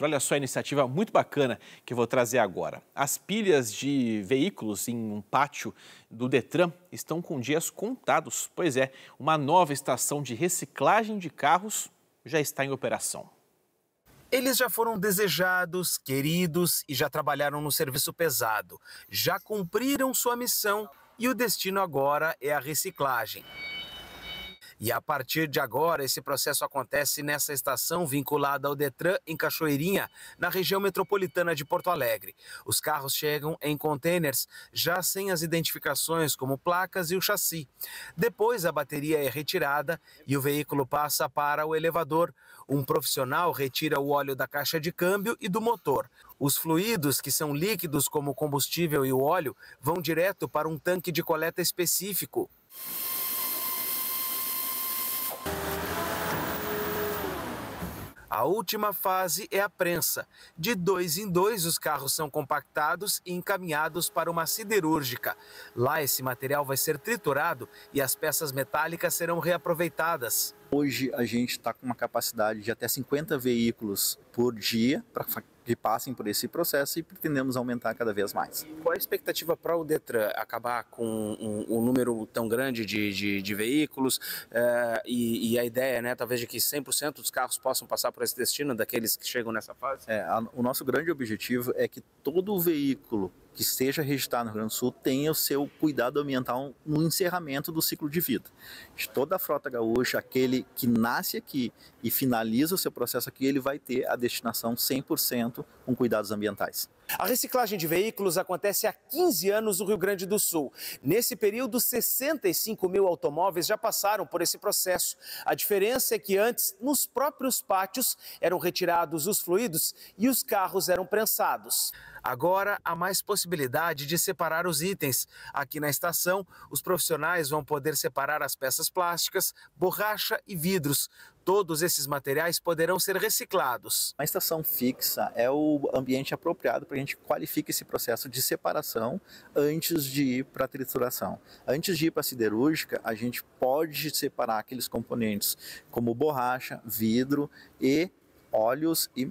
Olha só a iniciativa muito bacana que eu vou trazer agora. As pilhas de veículos em um pátio do Detran estão com dias contados. Pois é, uma nova estação de reciclagem de carros já está em operação. Eles já foram desejados, queridos e já trabalharam no serviço pesado. Já cumpriram sua missão e o destino agora é a reciclagem. E a partir de agora, esse processo acontece nessa estação vinculada ao Detran em Cachoeirinha, na região metropolitana de Porto Alegre. Os carros chegam em containers já sem as identificações como placas e o chassi. Depois a bateria é retirada e o veículo passa para o elevador. Um profissional retira o óleo da caixa de câmbio e do motor. Os fluidos, que são líquidos como o combustível e o óleo, vão direto para um tanque de coleta específico. A última fase é a prensa. De dois em dois, os carros são compactados e encaminhados para uma siderúrgica. Lá, esse material vai ser triturado e as peças metálicas serão reaproveitadas. Hoje, a gente está com uma capacidade de até 50 veículos por dia para que passem por esse processo e pretendemos aumentar cada vez mais. Qual a expectativa para o Detran acabar com um, um número tão grande de, de, de veículos uh, e, e, a ideia, né, talvez de que 100% dos carros possam passar por esse destino daqueles que chegam nessa fase? É, a, o nosso grande objetivo é que todo o veículo que esteja registrado no Rio Grande do Sul tenha o seu cuidado ambiental no encerramento do ciclo de vida. De toda a frota gaúcha, aquele que nasce aqui e finaliza o seu processo aqui, ele vai ter a destinação 100% com cuidados ambientais. A reciclagem de veículos acontece há 15 anos no Rio Grande do Sul. Nesse período, 65 mil automóveis já passaram por esse processo. A diferença é que antes, nos próprios pátios, eram retirados os fluidos e os carros eram prensados. Agora há mais possibilidade de separar os itens. Aqui na estação, os profissionais vão poder separar as peças plásticas, borracha e vidros. Todos esses materiais poderão ser reciclados. A estação fixa é o ambiente apropriado para a gente qualificar esse processo de separação antes de ir para a trituração. Antes de ir para a siderúrgica, a gente pode separar aqueles componentes como borracha, vidro e óleos e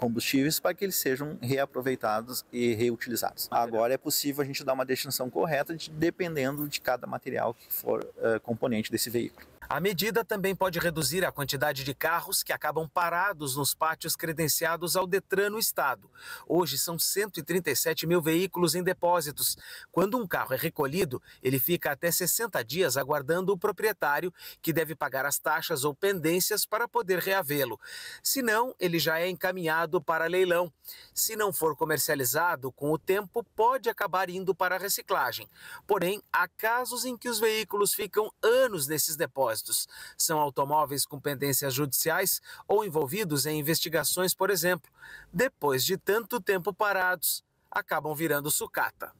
combustíveis para que eles sejam reaproveitados e reutilizados. Agora é possível a gente dar uma destinação correta de, dependendo de cada material que for uh, componente desse veículo. A medida também pode reduzir a quantidade de carros que acabam parados nos pátios credenciados ao Detran no estado. Hoje são 137 mil veículos em depósitos. Quando um carro é recolhido, ele fica até 60 dias aguardando o proprietário, que deve pagar as taxas ou pendências para poder reavê-lo. Se não, ele já é encaminhado para leilão. Se não for comercializado, com o tempo pode acabar indo para a reciclagem. Porém, há casos em que os veículos ficam anos nesses depósitos São automóveis com pendências judiciais ou envolvidos em investigações, por exemplo. Depois de tanto tempo parados, acabam virando sucata.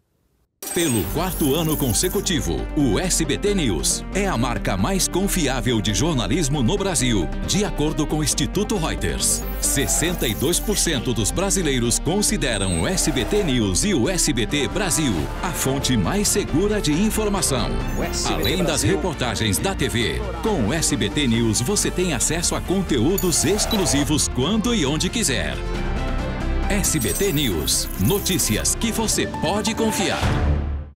Pelo quarto ano consecutivo, o SBT News é a marca mais confiável de jornalismo no Brasil, de acordo com o Instituto Reuters. 62% dos brasileiros consideram o SBT News e o SBT Brasil a fonte mais segura de informação. Além das reportagens da TV, com o SBT News você tem acesso a conteúdos exclusivos quando e onde quiser. SBT News. Notícias que você pode confiar.